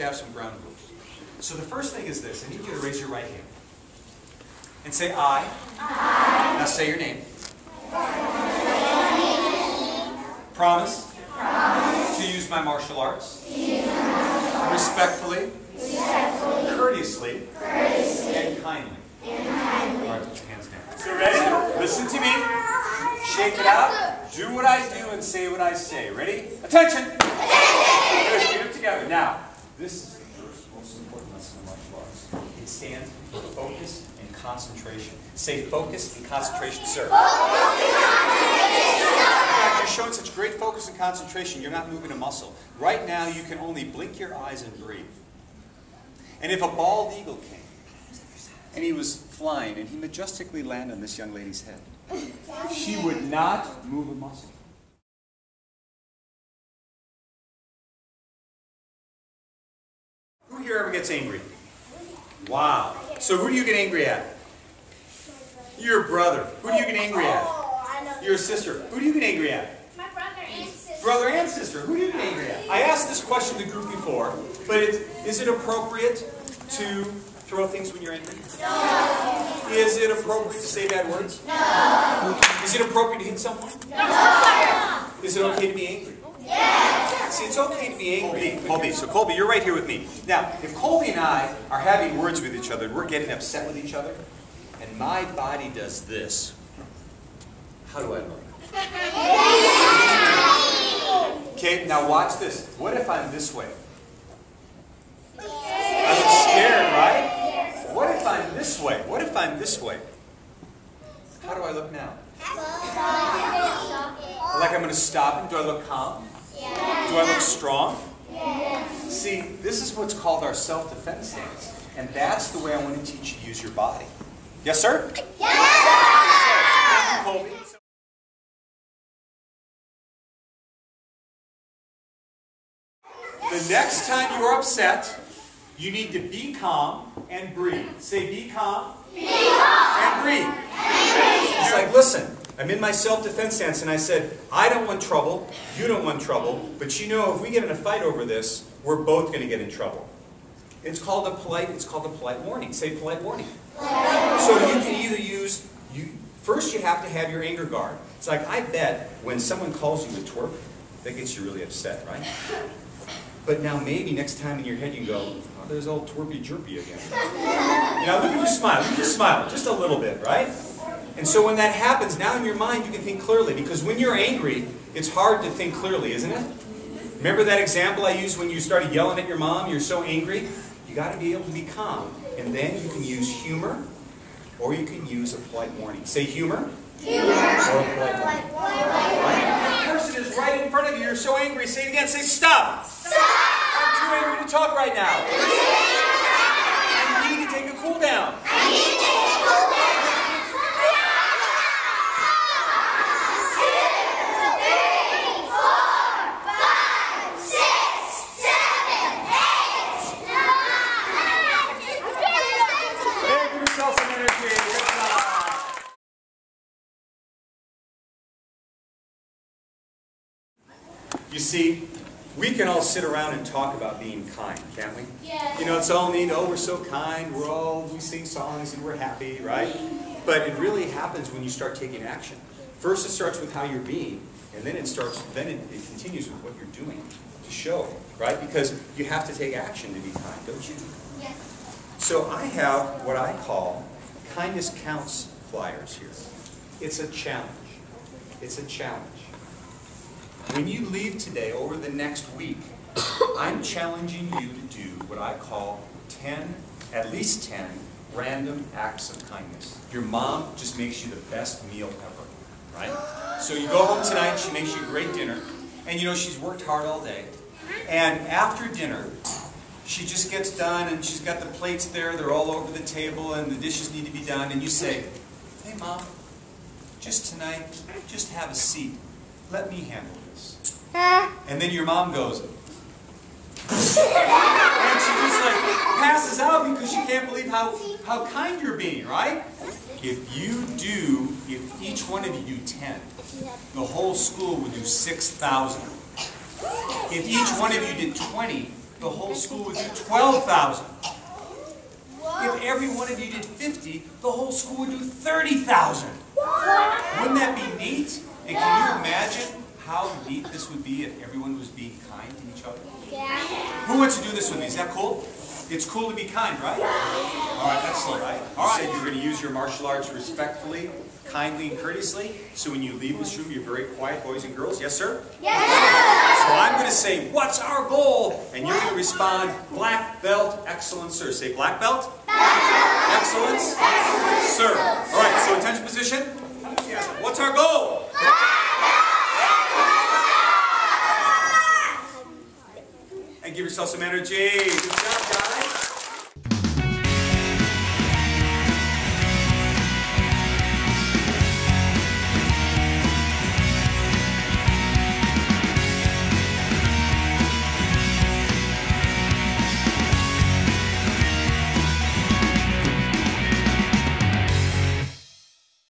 to have some ground rules. So the first thing is this. I need you to raise your right hand. And say I. I. Now say your name. Promise. Promise. To use my martial arts. Respectfully. Respectfully. Courteously. Courteously. And kindly. And kindly. All right, put your hands down. So ready? Listen to me. Shake it out. Do what I do and say what I say. Ready? Attention! Good. Together. Now, this is the first most important lesson of martial arts. It stands for focus and concentration. Say focus and concentration, sir. In you're showing such great focus and concentration, you're not moving a muscle. Right now, you can only blink your eyes and breathe. And if a bald eagle came, and he was flying, and he majestically landed on this young lady's head, she would not move a muscle. Ever gets angry? Wow. So who do you get angry at? Your brother. Who do you get angry at? Your sister. Who do you get angry at? My brother and sister. Brother and sister. Who do you get angry at? I asked this question to the group before, but it, is it appropriate to throw things when you're angry? No. Is it appropriate to say bad words? No. Is it appropriate to hit someone? No. Is it okay to be angry? Yes. See, it's okay to be angry. Colby, so Colby, you're right here with me. Now, if Colby and I are having words with each other and we're getting upset with each other, and my body does this, how do I look? Okay, now watch this. What if I'm this way? I'm scared, right? What if I'm this way? What if I'm this way? How do I look now? Like I'm going to stop him? Do I look calm? Do I look strong? Yes. See, this is what's called our self-defense stance. And that's the way I want to teach you to use your body. Yes, sir? Yes! Colby. The next time you are upset, you need to be calm and breathe. Say, be calm. Be calm. And breathe. And breathe. It's like, listen, I'm in my self-defense stance, and I said, I don't want trouble, you don't want trouble, but you know, if we get in a fight over this, we're both going to get in trouble. It's called a polite. It's called a polite warning. Say polite warning. So you can either use you. First, you have to have your anger guard. It's like I bet when someone calls you a twerp, that gets you really upset, right? But now maybe next time in your head you can go, oh, there's old twerpy jerpy again. Now look at you smile. You just smile just a little bit, right? And so when that happens, now in your mind you can think clearly. Because when you're angry, it's hard to think clearly, isn't it? Remember that example I used when you started yelling at your mom? You're so angry? You got to be able to be calm. And then you can use humor or you can use a polite warning. Say humor. Humor. Or a polite warning. Right? The person is right in front of you. You're so angry. Say it again. Say stop. Stop. I'm too angry to talk right now. I need to take a cool down. I need to take a cool down. Hey, give yourself some energy. Good job. You see, we can all sit around and talk about being kind, can't we? Yes. You know, it's all neat. Oh, we're so kind. We're all, we sing songs and we're happy, right? But it really happens when you start taking action. First, it starts with how you're being, and then it starts, then it, it continues with what you're doing to show, right? Because you have to take action to be kind, don't you? Yes. So I have what I call kindness counts flyers here. It's a challenge. It's a challenge. When you leave today, over the next week, I'm challenging you to do what I call 10, at least 10, random acts of kindness. Your mom just makes you the best meal ever, right? So you go home tonight, she makes you a great dinner, and you know she's worked hard all day. And after dinner, she just gets done and she's got the plates there, they're all over the table and the dishes need to be done, and you say, Hey mom, just tonight, just have a seat. Let me handle this. And then your mom goes, and she just like passes out because she can't believe how, how kind you're being, right? If you do, if each one of you do 10, the whole school would do 6,000. If each one of you did 20, the whole school would do 12,000. If every one of you did 50, the whole school would do 30,000. Wouldn't that be neat? And can you imagine how neat this would be if everyone was being kind to each other? Yeah. Who wants to do this with me? Is that cool? It's cool to be kind, right? All right, excellent. Right? All right, you're going to use your martial arts respectfully, kindly, and courteously. So when you leave this room, you're very quiet, boys and girls. Yes, sir? Yes. So I'm going to say, what's our goal? And you're going to respond, black belt, excellent, sir. Say black belt. Excellence. Sir. All right, so attention position. What's our goal? And give yourself some energy. Good job, guys.